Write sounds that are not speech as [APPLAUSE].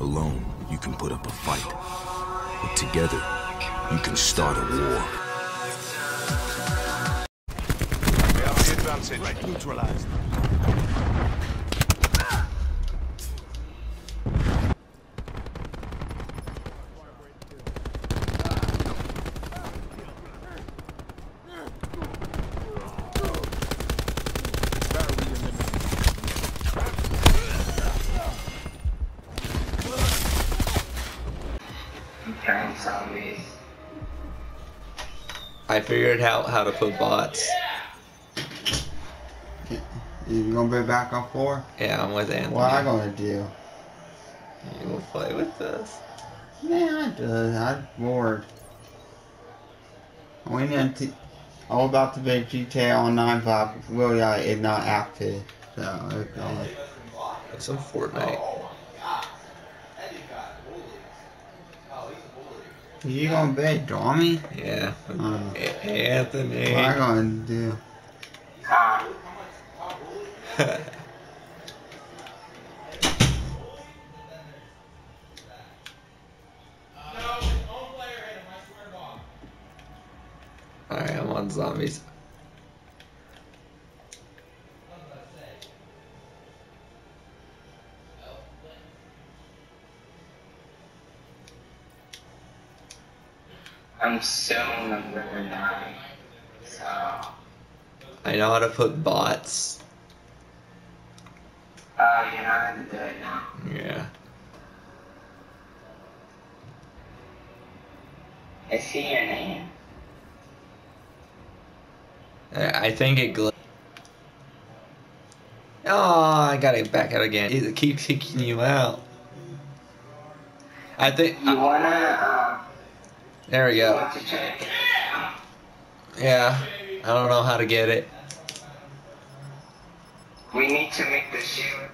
Alone, you can put up a fight. But together, you can start a war. We have the advantage. Neutralized. Giant zombies. I figured out how to put bots. You gonna be back on four? Yeah, I'm with Anthony. What I gonna do? You will play with us. Yeah, I do. I'm bored. We need to. All about the big GTA Online block. Will ya is not active. So it's all. Some Fortnite. You gonna be dummy? Yeah. A- Anthony. What I gonna do? [LAUGHS] Alright, I'm on zombies. I'm still number nine. So, I know how to put bots. uh, you know how to do it now. Yeah. I see your name. I, think it gl- Oh, I gotta back out again. It keeps kicking you out. I think. You wanna, uh, There we go. Yeah. I don't know how to get it. We need to make um,